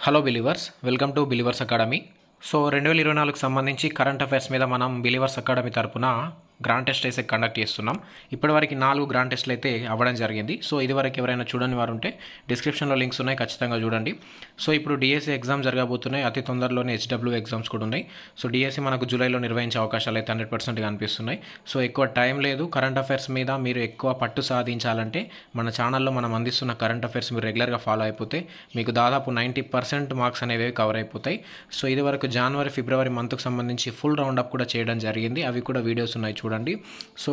Hello believers welcome to Believers Academy so రెండు వేల ఇరవై నాలుగుకి సంబంధించి కరెంట్ అఫైర్స్ మీద మనం బిలీవర్స్ అకాడమీ తరపున గ్రాండ్ టెస్ట్ అయితే కండక్ట్ చేస్తున్నాం. ఇప్పటివరకు నాలుగు గ్రాండ్ టెస్ట్లు అయితే అవ్వడం జరిగింది. సో ఇదివరకు ఎవరైనా చూడని వారు ఉంటే డిస్క్రిప్షన్లో లింక్స్ ఉన్నాయి ఖచ్చితంగా చూడండి. సో ఇప్పుడు డిఎస్సి ఎగ్జామ్ జరగబోతున్నాయి. అతి తొందరలోనే హెచ్డబ్ల్యూ ఎగ్జామ్స్ కూడా ఉన్నాయి. సో డిఎస్సి మనకు జూలైలో నిర్వహించే అవకాశాలు అయితే హండ్రెడ్ పర్సెంట్గా కనిపిస్తున్నాయి సో ఎక్కువ టైం లేదు. కరెంట్ అఫైర్స్ మీద మీరు ఎక్కువ పట్టు సాధించాలంటే మన ఛానల్లో మనం అందిస్తున్న కరెంట్ అఫైర్స్ మీరు రెగ్యులర్గా ఫాలో అయిపోతే మీకు దాదాపు నైంటీ పర్సెంట్ మార్క్స్ అనేవి కవర్ అయిపోతాయి. సో ఇది వరకు జనవరి ఫిబ్రవరి మంత్కి సంబంధించి ఫుల్ రౌండప్ కూడా చేయడం జరిగింది. అవి కూడా వీడియోస్ ఉన్నాయి చూడండి. చూడండి. సో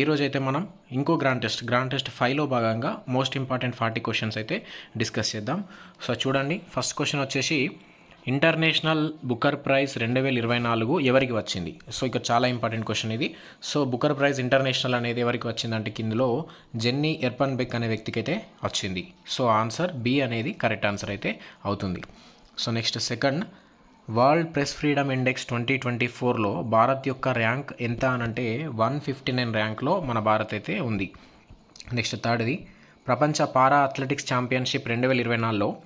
ఈరోజు అయితే మనం ఇంకో గ్రాండ్ టెస్ట్ గ్రాండ్ టెస్ట్ ఫైవ్లో భాగంగా మోస్ట్ ఇంపార్టెంట్ ఫార్టీ క్వశ్చన్స్ అయితే డిస్కస్ చేద్దాం. సో చూడండి. ఫస్ట్ క్వశ్చన్ వచ్చేసి ఇంటర్నేషనల్ బుకర్ ప్రైజ్ రెండు వేల ఇరవై నాలుగు ఎవరికి వచ్చింది? సో ఇక చాలా ఇంపార్టెంట్ క్వశ్చన్ ఇది. సో బుకర్ ప్రైజ్ ఇంటర్నేషనల్ అనేది ఎవరికి వచ్చిందంటే కిందలో జెన్నీ ఎర్పన్ బెక్ అనే వ్యక్తికి అయితే వచ్చింది. సో ఆన్సర్ బి అనేది కరెక్ట్ ఆన్సర్ అయితే అవుతుంది. So next second World Press Freedom Index twenty twenty ఫోర్లో భారత్ యొక్క ర్యాంక్ ఎంత అనంటే వన్ ఫిఫ్టీ నైన్ ర్యాంక్లో మన భారత్ అయితే ఉంది. నెక్స్ట్ థర్డ్ది ప్రపంచ పారా అథ్లెటిక్స్ ఛాంపియన్షిప్ రెండు వేల ఇరవై నాలుగులో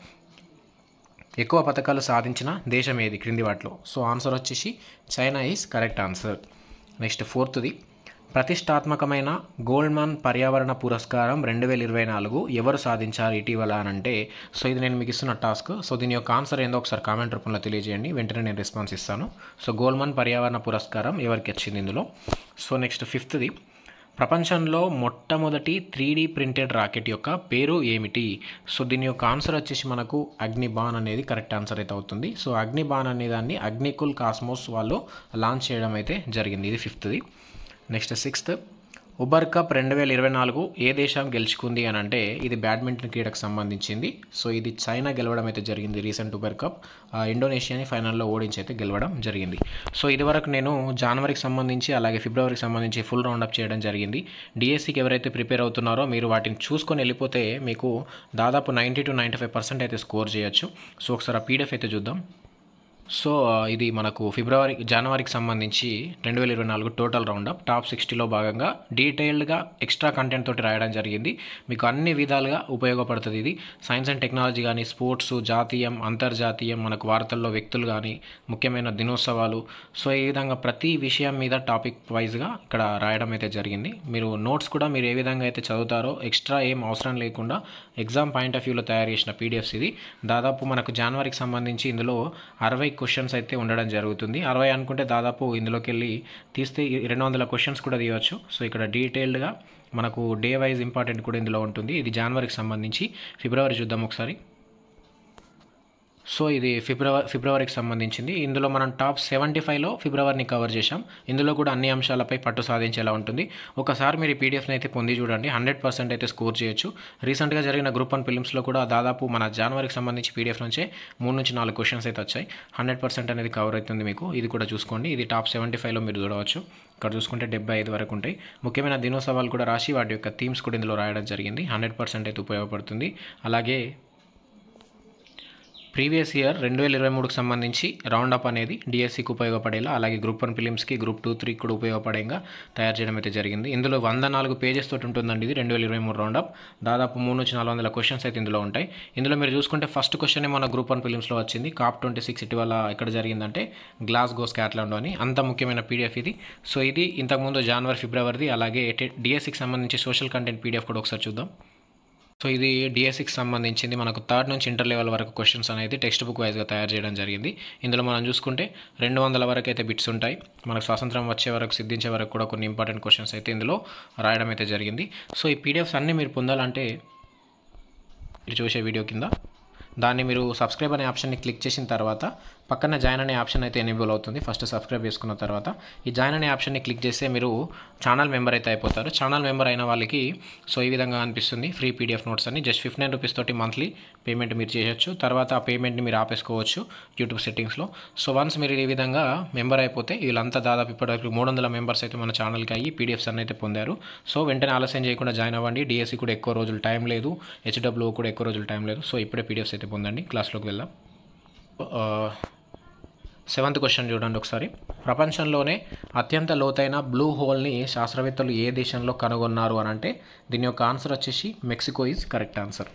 ఎక్కువ పథకాలు సాధించిన దేశం ఏది? క్రింది వాటిలో. సో ఆన్సర్ వచ్చేసి China is correct answer. Next ఫోర్త్ది ప్రతిష్టాత్మకమైన గోల్డ్మన్ పర్యావరణ పురస్కారం రెండు వేల ఇరవై నాలుగు ఎవరు సాధించారు ఇటీవల అని అంటే సో ఇది నేను మీకు ఇస్తున్న టాస్క్. సో దీని యొక్క ఆన్సర్ ఏందో ఒకసారి కామెంట్ రూపంలో తెలియజేయండి. వెంటనే నేను రెస్పాన్స్ ఇస్తాను. సో గోల్డ్మన్ పర్యావరణ పురస్కారం ఎవరికి వచ్చింది ఇందులో? సో నెక్స్ట్ ఫిఫ్త్ది ప్రపంచంలో మొట్టమొదటి త్రీ డీ ప్రింటెడ్ రాకెట్ యొక్క పేరు ఏమిటి? సో దీని యొక్క ఆన్సర్ వచ్చేసి మనకు అగ్నిబాన్ అనేది కరెక్ట్ ఆన్సర్ అయితే అవుతుంది. సో అగ్నిబాన్ అనే దాన్ని అగ్నికుల్ కాస్మోస్ వాళ్ళు లాంచ్ చేయడం అయితే జరిగింది. ఇది ఫిఫ్త్ది. నెక్స్ట్ సిక్స్త్ ఉబర్ కప్ రెండు వేల ఇరవై నాలుగు ఏ దేశం గెలుచుకుంది అని అంటే ఇది బ్యాడ్మింటన్ క్రీడకు సంబంధించింది. సో ఇది చైనా గెలవడం అయితే జరిగింది రీసెంట్ ఉబర్ కప్. ఇండోనేషియాని ఫైనల్లో ఓడించి అయితే గెలవడం జరిగింది. సో ఇదివరకు నేను జనవరికి సంబంధించి అలాగే ఫిబ్రవరికి సంబంధించి ఫుల్ రౌండప్ చేయడం జరిగింది. డిఎస్సికి ఎవరైతే ప్రిపేర్ అవుతున్నారో మీరు వాటిని చూసుకొని వెళ్ళిపోతే మీకు దాదాపు ninety to ninety five percent అయితే స్కోర్ చేయొచ్చు. సో ఒకసారి ఆ పీడిఎఫ్ అయితే చూద్దాం. సో ఇది మనకు ఫిబ్రవరి జనవరికి సంబంధించి రెండు వేల ఇరవై నాలుగు టోటల్ రౌండప్ టాప్ సిక్స్టీలో భాగంగా డీటెయిల్డ్గా ఎక్స్ట్రా కంటెంట్ తోటి రాయడం జరిగింది. మీకు అన్ని విధాలుగా ఉపయోగపడుతుంది ఇది. సైన్స్ అండ్ టెక్నాలజీ కానీ స్పోర్ట్స్ జాతీయం అంతర్జాతీయం మనకు వార్తల్లో వ్యక్తులు కానీ ముఖ్యమైన దినోత్సవాలు. సో ఈ విధంగా ప్రతి విషయం మీద టాపిక్ వైజ్గా ఇక్కడ రాయడం అయితే జరిగింది. మీరు నోట్స్ కూడా మీరు ఏ విధంగా అయితే చదువుతారో ఎక్స్ట్రా ఏం అవసరం లేకుండా ఎగ్జామ్ పాయింట్ ఆఫ్ వ్యూలో తయారు చేసిన పీడిఎఫ్స్ ఇది. దాదాపు మనకు జనవరికి సంబంధించి ఇందులో అరవై క్వశ్చన్స్ అయితే ఉండడం జరుగుతుంది. అరవై అనుకుంటే దాదాపు ఇందులోకి వెళ్ళి తీస్తే రెండు వందల క్వశ్చన్స్ కూడా తీయవచ్చు సో ఇక్కడ డీటెయిల్డ్గా మనకు డే వైజ్ ఇంపార్టెంట్ కూడా ఇందులో ఉంటుంది. ఇది జనవరికి సంబంధించి. ఫిబ్రవరి చూద్దాం ఒకసారి. సో ఇది ఫిబ్రవరి ఫిబ్రవరికి సంబంధించింది. ఇందులో మనం టాప్ సెవెంటీ ఫైవ్లో ఫిబ్రవరిని కవర్ చేశాం. ఇందులో కూడా అన్ని అంశాలపై పట్టు సాధించేలా ఉంటుంది. ఒకసారి మీరు ఈ పీడిఎఫ్ని అయితే పొంది చూడండి. హండ్రెడ్ పర్సెంట్ అయితే స్కోర్ చేయొచ్చు. రీసెంట్గా జరిగిన గ్రూప్ వన్ ఫిలిమ్స్లో కూడా దాదాపు మన జనవరికి సంబంధించి పీడిఎఫ్ నుంచే మూడు నుంచి నాలుగు క్వశ్చన్స్ అయితే వచ్చాయి. హండ్రెడ్ పర్సెంట్ అనేది కవర్ అవుతుంది మీకు. ఇది కూడా చూసుకోండి. ఇది టాప్ సెవెంటీ ఫైవ్లో మీరు చూడవచ్చు. ఇక్కడ చూసుకుంటే డెబ్బై ఐదు వరకు ఉంటాయి. ముఖ్యమైన దినోత్సవాలు కూడా రాసి వాటి యొక్క థీమ్స్ కూడా ఇందులో రాయడం జరిగింది. హండ్రెడ్ పర్సెంట్ అయితే ఉపయోగపడుతుంది. అలాగే ప్రీవియస్ ఇయర్ రెండు వేల ఇరవై మూడుకి సంబంధించి రౌండ్ అప్ అనేది డిఎస్సికి ఉపయోగపడేలా అలాగే గ్రూప్ వన్ ఫిలిమ్స్కి గ్రూప్ టూ త్రీకి కూడా ఉపయోగపడేగా తయారు చేయడం అయితే జరిగింది. ఇందులో వంద నాలుగు పేజెస్ తోటి ఉంటుందండి ఇది రెండు వేల ఇరవై మూడు రౌండ్ అప్ దాదాపు మూడు నుంచి నాలుగు వందల క్వశ్చన్స్ అయితే ఇందులో ఉంటాయి. ఇందులో మీరు చూసుకుంటే ఫస్ట్ క్వశ్చన్ మన గ్రూప్ వన్ ఫిలిమ్స్లో వచ్చింది. కాప్ ట్వంటీ సిక్స్ ఇటీవల ఎక్కడ జరిగిందంటే గ్లాస్ గో స్కాట్లాండ్ అని. అంత ముఖ్యమైన పీడిఎఫ్ ఇది. సో ఇది ఇంతకుముందు జనవరి ఫిబ్రవరిది అలాగే డిఎస్సికి సంబంధించి సోషల్ కంటెంట్ పీడిఎఫ్ కూడా ఒకసారి చూద్దాం. సో ఇది డిఎస్సికి సంబంధించింది. మనకు థర్డ్ నుంచి ఇంటర్ లెవెల్ వరకు క్వశ్చన్స్ అనేది టెక్స్ట్ బుక్ వైజ్గా తయారు చేయడం జరిగింది. ఇందులో మనం చూసుకుంటే రెండు వందల వరకు అయితే బిట్స్ ఉంటాయి. మనకు స్వాతంత్రం వచ్చే వరకు సిద్ధించే వరకు కూడా కొన్ని ఇంపార్టెంట్ క్వశ్చన్స్ అయితే ఇందులో రాయడం అయితే జరిగింది. సో ఈ పీడిఎఫ్స్ అన్నీ మీరు పొందాలంటే మీరు చూసే వీడియో కింద. దాన్ని మీరు సబ్స్క్రైబ్ అనే ఆప్షన్ని క్లిక్ చేసిన తర్వాత పక్కన జాయిన్ అనే ఆప్షన్ అయితే ఎనేబుల్ అవుతుంది. ఫస్ట్ సబ్స్క్రైబ్ చేసుకున్న తర్వాత ఈ జాయిన్ అనే ఆప్షన్ని క్లిక్ చేస్తే మీరు ఛానల్ మెంబర్ అయితే అయిపోతారు. ఛానల్ మెంబర్ అయిన వాళ్ళకి సో ఈ విధంగా అనిపిస్తుంది. ఫ్రీ పీడిఎఫ్ నోట్స్ అని జస్ట్ ఫిఫ్టీ నైన్ రూపీస్ తోటి మంత్లీ పేమెంట్ మీరు చేయొచ్చు. తర్వాత ఆ పేమెంట్ని మీరు ఆపేసుకోవచ్చు యూట్యూబ్ సెట్టింగ్స్లో సో వన్స్ మీరు ఈ విధంగా మెంబర్ అయిపోతే వీళ్ళంతా దాదాపు ఇప్పటివరకు మూడు వందల మెంబర్స్ అయితే మన ఛానల్కి అయ్యి పీడిఎఫ్స్ అన్ని అయితే పొందారు. సో వెంటనే ఆలస్యం చేయకుండా జాయిన్ అవ్వండి. డిఎస్సి కూడా ఎక్కువ రోజులు టైం లేదు. హెచ్డబ్ల్యూ కూడా ఎక్కువ రోజులు టైం లేదు. సో ఇప్పుడే పీడిఎఫ్స్ అయితే పొందండి క్లాస్లోకి వెళ్దాం. సెవెంత్ క్వశ్చన్ చూడండి ఒకసారి. ప్రపంచంలోనే అత్యంత లోతైన బ్లూ హోల్ని శాస్త్రవేత్తలు ఏ దేశంలో కనుగొన్నారు అని అంటే దీని యొక్క ఆన్సర్ వచ్చేసి మెక్సికో ఈజ్ కరెక్ట్ ఆన్సర్.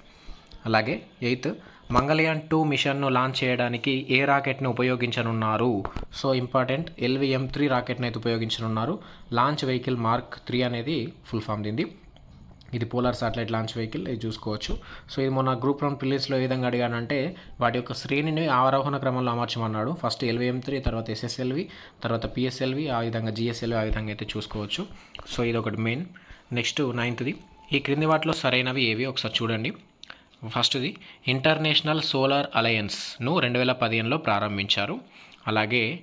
అలాగే ఎయిత్ మంగళయాన్ టూ మిషన్ను లాంచ్ చేయడానికి ఏ రాకెట్ను ఉపయోగించనున్నారు? సో ఇంపార్టెంట్ ఎల్విఎం త్రీ రాకెట్ని అయితే ఉపయోగించనున్నారు. లాంచ్ వెహికల్ మార్క్ త్రీ అనేది ఫుల్ ఫామ్ దింది ఇది పోలార్ సాటిలైట్ లాంచ్ వెహికల్ ఇది చూసుకోవచ్చు. సో ఇది మొన్న గ్రూప్ వన్ పిల్లర్స్లో ఏ విధంగా అడిగానంటే వాటి యొక్క శ్రేణిని ఆరోహణ క్రమంలో అమర్చమన్నాడు. ఫస్ట్ ఎల్విఎం త్రీ తర్వాత ఎస్ఎస్ఎల్వి తర్వాత పిఎస్ఎల్వి ఆ విధంగా జిఎస్ఎల్వి ఆ విధంగా అయితే చూసుకోవచ్చు. సో ఇది ఒకటి మెయిన్. నెక్స్ట్ నైన్త్ది. ఈ క్రింది వాటిలో సరైనవి ఏవి? ఒకసారి చూడండి. ఫస్ట్ది ఇంటర్నేషనల్ సోలార్ అలయన్స్ను రెండు వేల పదిహేనులో ప్రారంభించారు. అలాగే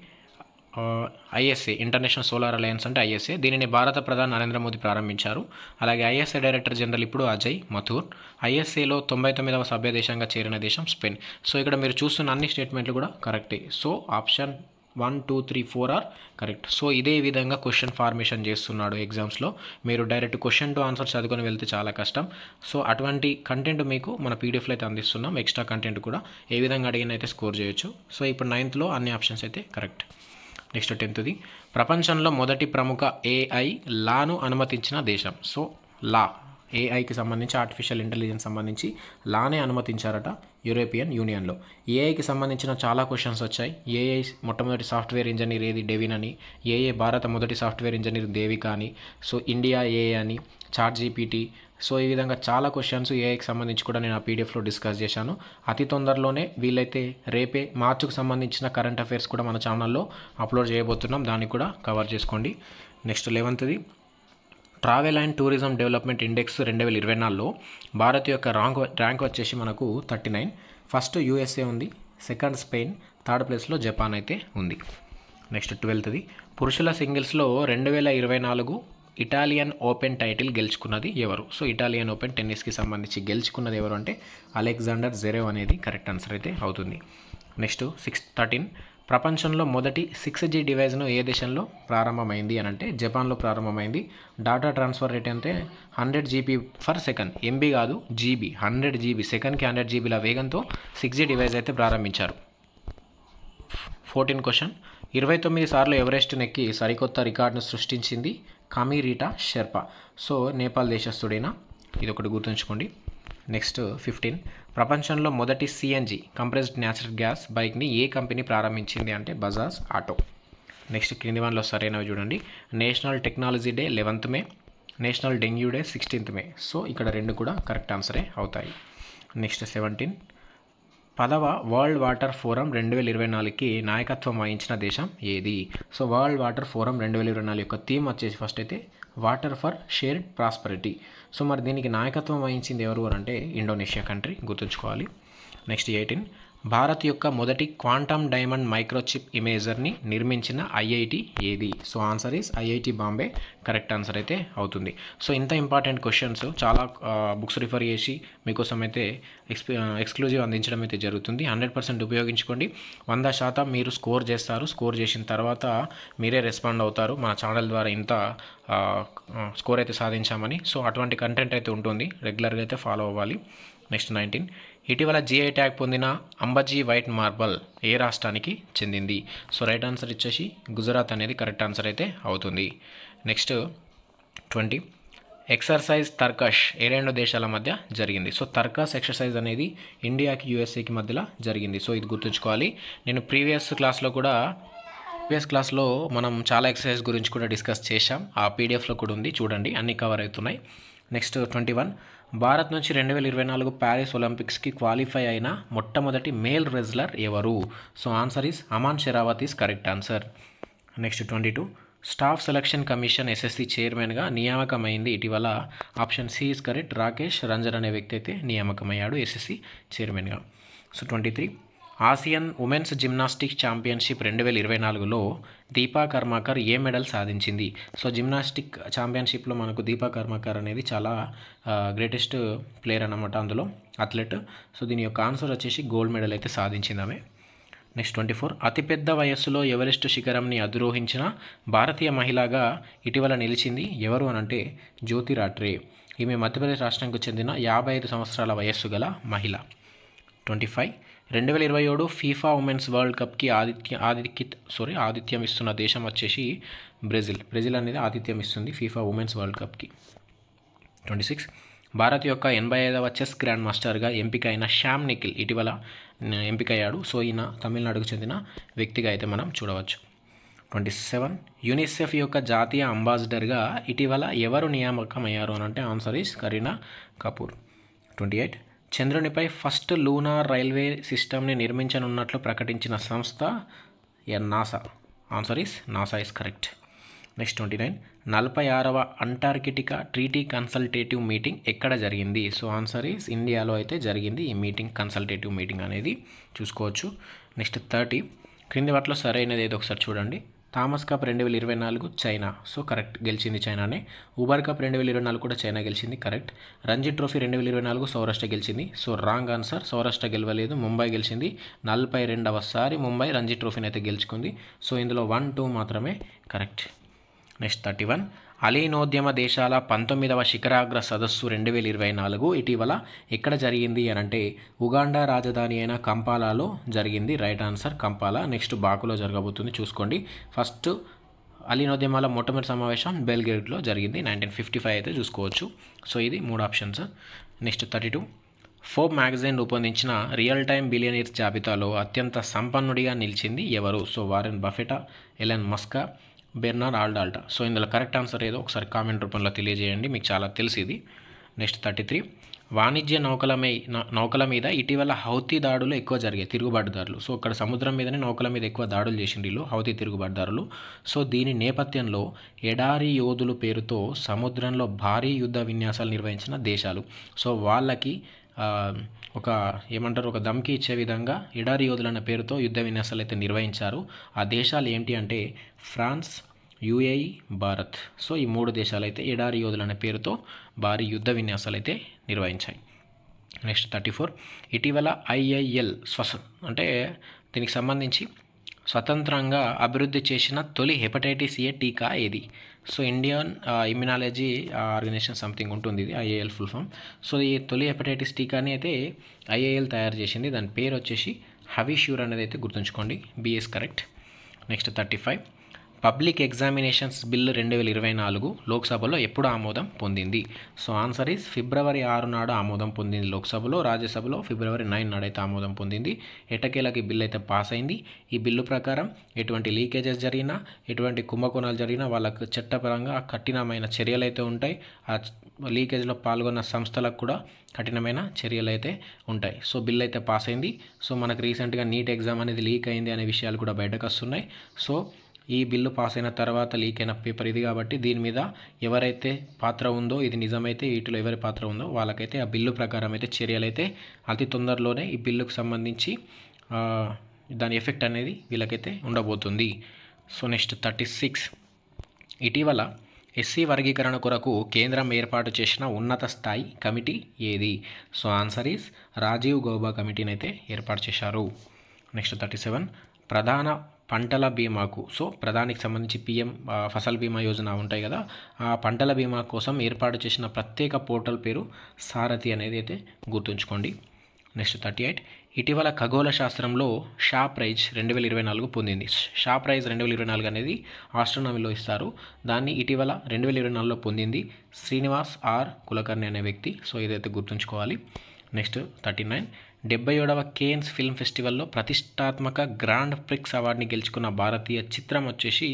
ఐఎస్ఏ ఇంటర్నేషనల్ సోలార్ అలయన్స్ అంటే ఐఎస్ఏ. దీనిని భారత ప్రధాని నరేంద్ర మోదీ ప్రారంభించారు. అలాగే ఐఎస్ఏ డైరెక్టర్ జనరల్ ఇప్పుడు అజయ్ మథూర్. ఐఎస్ఏలో తొంభై తొమ్మిదవ సభ్య దేశంగా చేరిన దేశం స్పెయిన్. సో ఇక్కడ మీరు చూస్తున్న అన్ని స్టేట్మెంట్లు కూడా కరెక్టే so option one two three four are correct so ఇదే విధంగా క్వశ్చన్ ఫార్మేషన్ చేస్తున్నాడు ఎగ్జామ్స్లో మీరు డైరెక్ట్ క్వశ్చన్ టు ఆన్సర్ చదువుకొని వెళ్తే చాలా కష్టం. సో అటువంటి కంటెంట్ మీకు మన పీడిఎఫ్లో అయితే అందిస్తున్నాం. ఎక్స్ట్రా కంటెంట్ కూడా ఏ విధంగా అడిగిన అయితే స్కోర్ చేయొచ్చు. సో ఇప్పుడు నైన్త్లో అన్ని ఆప్షన్స్ అయితే కరెక్ట్ నెక్స్ట్ టెన్త్ది. ప్రపంచంలో మొదటి ప్రముఖ ఏఐ లాను అనుమతించిన దేశం. So law. ఏఐకి సంబంధించి ఆర్టిఫిషియల్ ఇంటెలిజెన్స్ సంబంధించి లానే అనుమతించారట యూరోపియన్ యూనియన్లో ఏఐకి సంబంధించిన చాలా క్వశ్చన్స్ వచ్చాయి. ఏఐ మొట్టమొదటి సాఫ్ట్వేర్ ఇంజనీర్ ఏది? డెవిన్ అని. ఏఏ భారత మొదటి సాఫ్ట్వేర్ ఇంజనీర్ దేవిక అని సో ఇండియా ఏఐ అని చాట్ జీపీటీ సో ఈ విధంగా చాలా క్వశ్చన్స్ ఏఐకి సంబంధించి కూడా నేను ఆ పీడిఎఫ్లో డిస్కస్ చేశాను. అతి తొందరలోనే వీలైతే రేపే మార్చుకు సంబంధించిన కరెంట్ అఫైర్స్ కూడా మన ఛానల్లో అప్లోడ్ చేయబోతున్నాం. దాన్ని కూడా కవర్ చేసుకోండి. Next లెవెన్త్ది Travel and Tourism Development Index రెండు వేల ఇరవై నాలుగులో భారత్ యొక్క ర్యాంక్ ర్యాంక్ వచ్చేసి మనకు థర్టీ నైన్ ఫస్ట్ యూఎస్ఏ ఉంది. సెకండ్ స్పెయిన్ థర్డ్ ప్లేస్లో జపాన్ అయితే ఉంది. నెక్స్ట్ ట్వెల్త్ది పురుషుల సింగిల్స్లో రెండు వేల ఇరవై నాలుగు ఇటాలియన్ ఓపెన్ టైటిల్ గెలుచుకున్నది ఎవరు? సో ఇటాలియన్ ఓపెన్ టెన్నిస్కి సంబంధించి గెలుచుకున్నది ఎవరు అంటే అలెగ్జాండర్ జెరేవ్ అనేది కరెక్ట్ ఆన్సర్ అయితే అవుతుంది. Next six thirteen. ప్రపంచంలో మొదటి సిక్స్ జీ డివైజ్ను ఏ దేశంలో ప్రారంభమైంది అని అంటే జపాన్లో ప్రారంభమైంది. డాటా ట్రాన్స్ఫర్ రేట్ అంటే hundred GB per second MB కాదు జీబీ హండ్రెడ్ జీబీ సెకండ్కి హండ్రెడ్ జీబీల వేగంతో సిక్స్ జీ డివైజ్ అయితే ప్రారంభించారు. Fourteen question. ఇరవై తొమ్మిది సార్లు ఎవరెస్ట్ నెక్కి సరికొత్త రికార్డును సృష్టించింది కమీరీటా షెర్పా. సో నేపాల్ దేశస్థుడైన ఇది ఒకటి గుర్తుంచుకోండి. Next fifteen. ప్రపంచంలో మొదటి సిఎన్జి కంప్రెస్డ్ న్యాచురల్ గ్యాస్ బైక్ని ఏ కంపెనీ ప్రారంభించింది అంటే బజాజ్ ఆటో. నెక్స్ట్ క్రింది వన్లో సరైనవి చూడండి. National Technology Day eleventh May National Dengue Day sixteenth May. So ఇక్కడ రెండు కూడా కరెక్ట్ ఆన్సరే అవుతాయి. Next seventeen. పదవ వరల్డ్ వాటర్ ఫోరం రెండు వేల ఇరవై నాలుగుకి నాయకత్వం వహించిన దేశం ఏది? సో వరల్డ్ వాటర్ ఫోరం రెండు వేల ఇరవై నాలుగు యొక్క థీమ్ వచ్చేసి ఫస్ట్ అయితే water for shared prosperity. So మరి దీనికి నాయకత్వం వహించింది ఎవరు అంటే ఇండోనేషియా కంట్రీ గుర్తుంచుకోవాలి. నెక్స్ట్ ఎయిటీన్ భారత్ యొక్క మొదటి క్వాంటమ్ డైమండ్ మైక్రోచిప్ ఇమేజర్ని నిర్మించిన ఐఐటి ఏది? So answer is IIT Bombay. Correct answer అయితే అవుతుంది. సో ఇంత ఇంపార్టెంట్ క్వశ్చన్స్ చాలా బుక్స్ రిఫర్ చేసి మీకోసం అయితే ఎక్స్క్లూజివ్ అందించడం అయితే జరుగుతుంది. హండ్రెడ్ పర్సెంట్ ఉపయోగించుకోండి. వంద శాతం మీరు స్కోర్ చేస్తారు. స్కోర్ చేసిన తర్వాత మీరే రెస్పాండ్ అవుతారు. మన ఛానల్ ద్వారా ఇంత స్కోర్ అయితే సాధించామని. సో అటువంటి కంటెంట్ అయితే ఉంటుంది. రెగ్యులర్గా అయితే ఫాలో అవ్వాలి. Next nineteen. ఇటీవల జిఐ ట్యాగ్ పొందిన అంబజీ వైట్ మార్బల్ ఏ రాష్ట్రానికి చెందింది? సో రైట్ ఆన్సర్ ఇచ్చేసి గుజరాత్ అనేది కరెక్ట్ ఆన్సర్ అయితే అవుతుంది. Next twenty. ఎక్సర్సైజ్ తర్కష్ ఏ రెండు దేశాల మధ్య జరిగింది? సో తర్కస్ ఎక్సర్సైజ్ అనేది ఇండియాకి యూఎస్ఏకి మధ్యలో జరిగింది. సో ఇది గుర్తుంచుకోవాలి. నేను ప్రీవియస్ క్లాస్లో కూడా ప్రీవియస్ క్లాస్లో మనం చాలా ఎక్సర్సైజ్ గురించి కూడా డిస్కస్ చేశాం. ఆ పీడిఎఫ్లో కూడా ఉంది. చూడండి. అన్నీ కవర్ అవుతున్నాయి. Next twenty one. భారత్ నుంచి రెండు వేల ఇరవై నాలుగు ప్యారిస్ ఒలింపిక్స్కి క్వాలిఫై అయిన మొట్టమొదటి మేల్ రెజ్లర్ ఎవరు? So answer is Aman Sehrawat is correct answer. Next twenty two. Staff selection commission SSC చైర్మన్గా నియామకమైంది. ఇటీవల option C is correct. Rakesh Ranjan అనే వ్యక్తి అయితే నియామకమయ్యాడు ఎస్ఎస్సి చైర్మన్గా. So twenty three. Asian women's gymnastic championship రెండు వేల ఇరవై నాలుగులో దీపా కర్మాకర్ ఏ మెడల్ సాధించింది? సో జిమ్నాస్టిక్ ఛాంపియన్షిప్లో మనకు దీపా కర్మాకర్ అనేది చాలా గ్రేటెస్ట్ ప్లేయర్ అనమాట అందులో అథ్లెట్ సో దీని యొక్క ఆన్సర్ వచ్చేసి గోల్డ్ మెడల్ అయితే సాధించింది ఆమె. నెక్స్ట్ ట్వంటీ ఫోర్ అతిపెద్ద వయస్సులో ఎవరెస్ట్ శిఖరంని అధిరోహించిన భారతీయ మహిళగా ఇటీవల నిలిచింది ఎవరు అని అంటే జ్యోతి రాట్రే. ఈమె మధ్యప్రదేశ్ రాష్ట్రానికి చెందిన యాభై ఐదు సంవత్సరాల వయస్సు గల మహిళ. ట్వంటీ ఫైవ్ రెండు వేల ఇరవై ఏడు ఫీఫా ఉమెన్స్ వరల్డ్ కప్కి ఆదిత్య ఆదిత్యత్ సారీ ఆతిథ్యం ఇస్తున్న దేశం వచ్చేసి బ్రెజిల్. బ్రెజిల్ అనేది ఆతిథ్యం ఇస్తుంది ఫీఫా ఉమెన్స్ వరల్డ్ కప్కి. ట్వంటీ సిక్స్ భారత్ యొక్క ఎనభై ఐదవ చెస్ గ్రాండ్ మాస్టర్గా ఎంపిక అయిన శ్యామ్ నిఖిల్ ఇటీవల ఎంపికయ్యాడు. సో ఈయన తమిళనాడుకు చెందిన వ్యక్తిగా అయితే మనం చూడవచ్చు. ట్వంటీ సెవెన్ యూనిసెఫ్ యొక్క జాతీయ అంబాసిడర్గా ఇటీవల ఎవరు నియామకం అయ్యారు అని అంటే answer is Kareena Kapoor. Twenty eight చంద్రునిపై first lunar railway సిస్టమ్ని నిర్మించనున్నట్లు ప్రకటించిన సంస్థ ఎన్ NASA. Answer is NASA is correct. Next twenty nine. నలభై ఆరవ అంటార్కిటికా ట్రీటీ కన్సల్టేటివ్ మీటింగ్ ఎక్కడ జరిగింది? సో ఆన్సర్ ఈస్ ఇండియాలో అయితే జరిగింది ఈ మీటింగ్ కన్సల్టేటివ్ మీటింగ్ అనేది. చూసుకోవచ్చు. Next thirty. క్రింది వాటిలో సరైనది ఏదో ఒకసారి చూడండి. థామస్ కప్ రెండు వేల ఇరవై నాలుగు చైనా. సో కరెక్ట్ గెలిచింది చైనానే. ఊబర్ కప్ రెండు వేల ఇరవై నాలుగు కూడా చైనా గెలిచింది కరెక్ట్. రంజీ ట్రోఫీ రెండు వేల ఇరవై నాలుగు సౌరాష్ట్ర గెలిచింది. సో రాంగ్ ఆన్సర్ సౌరాష్ట్ర గెలవలేదు ముంబై గెలిచింది. నలభై రెండవసారి ముంబై రంజీ ట్రోఫీని అయితే గెలుచుకుంది. సో ఇందులో వన్ టూ మాత్రమే కరెక్ట్. నెక్స్ట్ థర్టీ వన్ అలీనోద్యమ దేశాల పంతొమ్మిదవ శిఖరాగ్ర సదస్సు రెండు వేల ఇరవై నాలుగు ఇటీవల ఎక్కడ జరిగింది అని అంటే ఉగాండా రాజధాని అయిన కంపాలాలో జరిగింది. Right answer Kampala. నెక్స్ట్ బాకులో జరగబోతుంది. చూసుకోండి. ఫస్ట్ అలీనోద్యమాల మొట్టమొదటి సమావేశం బెల్గేట్లో జరిగింది. నైన్టీన్ ఫిఫ్టీ ఫైవ్ అయితే చూసుకోవచ్చు. సో ఇది మూడు options. Next thirty two. Phoebe magazine రూపొందించిన రియల్ టైమ్ బిలియనీర్స్ జాబితాలో అత్యంత సంపన్నుడిగా నిలిచింది ఎవరు? సో వారెన్ బఫెటా ఎలన్ మస్కా బెర్నార్ ఆల్డాల్టా సో ఇందులో కరెక్ట్ ఆన్సర్ ఏదో ఒకసారి కామెంట్ రూపంలో తెలియజేయండి మీకు చాలా తెలుసు ఇది. Next thirty three. వాణిజ్య నౌకల మీ నౌకల మీద ఇటీవల హౌతీ దాడులు ఎక్కువ జరిగాయి తిరుగుబాటుదారులు సో ఇక్కడ సముద్రం మీదనే నౌకల మీద ఎక్కువ దాడులు చేసిండు వీళ్ళు హౌతీ తిరుగుబాటుదారులు సో దీని నేపథ్యంలో ఎడారి యోధులు పేరుతో సముద్రంలో భారీ యుద్ధ విన్యాసాలు నిర్వహించిన దేశాలు. సో వాళ్ళకి ఒక ఏమంటారు ఒక దమ్కి ఇచ్చే విధంగా ఎడారి యోధులన్న పేరుతో యుద్ధ విన్యాసాలు అయితే నిర్వహించారు. ఆ దేశాలు ఏంటి అంటే ఫ్రాన్స్ యుఏఈ భారత్. సో ఈ మూడు దేశాలు అయితే ఎడారి యోధులు అనే పేరుతో భారీ యుద్ధ విన్యాసాలు అయితే నిర్వహించాయి. Next thirty four. ఇటీవల ఐఐఎల్ స్వస అంటే దీనికి సంబంధించి స్వతంత్రంగా అభివృద్ధి చేసిన తొలి హెపటైటిస్ ఏ టీకా ఏది? So Indian immunology organisation something ఉంటుంది ఇది ఐఏఎల్ ఫుల్ ఫామ్. సో ఈ తొలి హెపటైటిస్ టీకాని అయితే ఐఏఎల్ తయారు చేసింది. దాని పేరు వచ్చేసి హవిష్యూర్ అనేది అయితే గుర్తుంచుకోండి. B is correct. Next thirty five. Public examinations bill రెండు వేల ఇరవై నాలుగు లోక్సభలో ఎప్పుడు ఆమోదం పొందింది? సో ఆన్సర్ ఈస్ ఫిబ్రవరి ఆరు నాడు ఆమోదం పొందింది లోక్సభలో రాజ్యసభలో ఫిబ్రవరి నైన్ నాడైతే ఆమోదం పొందింది. ఎటకేలకి బిల్లు అయితే పాస్ అయింది. ఈ బిల్లు ప్రకారం ఎటువంటి లీకేజెస్ జరిగినా ఎటువంటి కుంభకోణాలు జరిగినా వాళ్ళకు చట్టపరంగా కఠినమైన చర్యలు అయితే ఉంటాయి. ఆ లీకేజ్లో పాల్గొన్న సంస్థలకు కూడా కఠినమైన చర్యలు అయితే ఉంటాయి. సో బిల్ అయితే పాస్ అయింది. సో మనకు రీసెంట్గా నీట్ ఎగ్జామ్ అనేది లీక్ అయింది అనే విషయాలు కూడా బయటకు వస్తున్నాయి. సో ఈ బిల్లు పాస్ అయిన తర్వాత లీక్ అయిన పేపర్ ఇది కాబట్టి దీని మీద ఎవరైతే పాత్ర ఉందో ఇది నిజమైతే వీటిలో ఎవరి పాత్ర ఉందో వాళ్ళకైతే ఆ బిల్లు ప్రకారం అయితే చర్యలు అయితే అతి తొందరలోనే ఈ బిల్లుకు సంబంధించి దాని ఎఫెక్ట్ అనేది వీళ్ళకైతే ఉండబోతుంది. So next thirty six. ఇటీవల ఎస్సీ వర్గీకరణ కొరకు కేంద్రం ఏర్పాటు చేసిన ఉన్నత స్థాయి కమిటీ ఏది? So answer is Rajiv Gauba కమిటీని అయితే ఏర్పాటు చేశారు. Next thirty seven. ప్రధాన పంటల బీమాకు సో ప్రధానికి సంబంధించి పిఎం ఫసల్ బీమా యోజన ఉంటాయి కదా ఆ పంటల బీమా కోసం ఏర్పాటు చేసిన ప్రత్యేక పోర్టల్ పేరు సారథి అనేది అయితే గుర్తుంచుకోండి. Next thirty eight. ఇటీవల ఖగోళ శాస్త్రంలో షా ప్రైజ్ రెండు వేల ఇరవై నాలుగు పొందింది. షా ప్రైజ్ రెండు వేల ఇరవై నాలుగు అనేది ఆస్ట్రోనమీలో ఇస్తారు. దాన్ని ఇటీవల రెండు వేల ఇరవై నాలుగులో పొందింది శ్రీనివాస్ ఆర్ కులకర్ణి అనే వ్యక్తి. సో ఇదైతే గుర్తుంచుకోవాలి. Next thirty nine. డెబ్బై ఏడవ కేన్స్ ఫిల్మ్ ఫెస్టివల్లో ప్రతిష్టాత్మక గ్రాండ్ ప్రిక్స్ అవార్డుని గెలుచుకున్న భారతీయ చిత్రం వచ్చేసి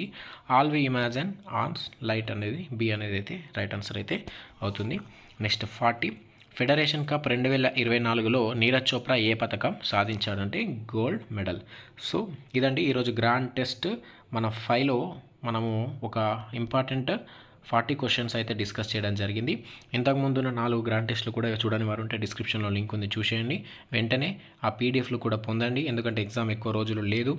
all we imagine as light అనేది బి అనేది అయితే రైట్ ఆన్సర్ అయితే అవుతుంది. నెక్స్ట్ ఫార్టీ ఫెడరేషన్ కప్ రెండు వేల ఇరవై నాలుగులో నీరజ్ చోప్రా ఏ పథకం సాధించాడంటే గోల్డ్ మెడల్. సో ఇదండి ఈరోజు గ్రాండ్ టెస్ట్. మన ఫైలో మనము ఒక ఇంపార్టెంట్ ఫార్టీ క్వశ్చన్స్ అయితే డిస్కస్ చేయడం జరిగింది. ఇంతకుముందు ఉన్న నాలుగు గ్రాండ్ టెస్ట్లు కూడా చూడని వారు ఉంటే డిస్క్రిప్షన్లో లింక్ ఉంది చూసేయండి. వెంటనే ఆ పీడిఎఫ్లు కూడా పొందండి. ఎందుకంటే ఎగ్జామ్ ఎక్కువ రోజులు లేదు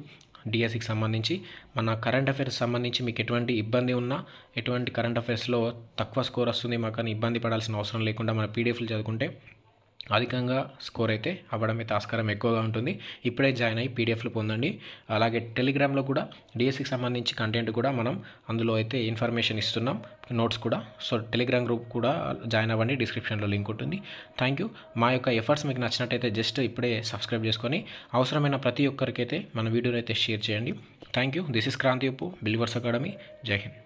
డిఎస్సికి సంబంధించి. మన కరెంట్ అఫైర్స్ సంబంధించి మీకు ఎటువంటి ఇబ్బంది ఉన్నా ఎటువంటి కరెంట్ అఫైర్స్లో తక్కువ స్కోర్ వస్తుంది మాకు ఇబ్బంది పడాల్సిన అవసరం లేకుండా మన పీడిఎఫ్లు చదువుకుంటే అధికంగా స్కోర్ అయితే అవ్వడం అయితే ఆస్కారం ఎక్కువగా ఉంటుంది. ఇప్పుడే జాయిన్ అయ్యి పీడిఎఫ్లు పొందండి. అలాగే టెలిగ్రామ్లో కూడా డిఎస్సికి సంబంధించి కంటెంట్ కూడా మనం అందులో అయితే ఇన్ఫర్మేషన్ ఇస్తున్నాం. నోట్స్ కూడా. సో టెలిగ్రామ్ గ్రూప్ కూడా జాయిన్ అవ్వండి. డిస్క్రిప్షన్లో లింక్ ఉంటుంది. Thank you. మా యొక్క ఎఫర్ట్స్ మీకు నచ్చినట్టయితే జస్ట్ ఇప్పుడే సబ్స్క్రైబ్ చేసుకొని అవసరమైన ప్రతి ఒక్కరికైతే మన వీడియోని అయితే షేర్ చేయండి. Thank you. This is Kranthi Uppu believers academy. జై హింద్.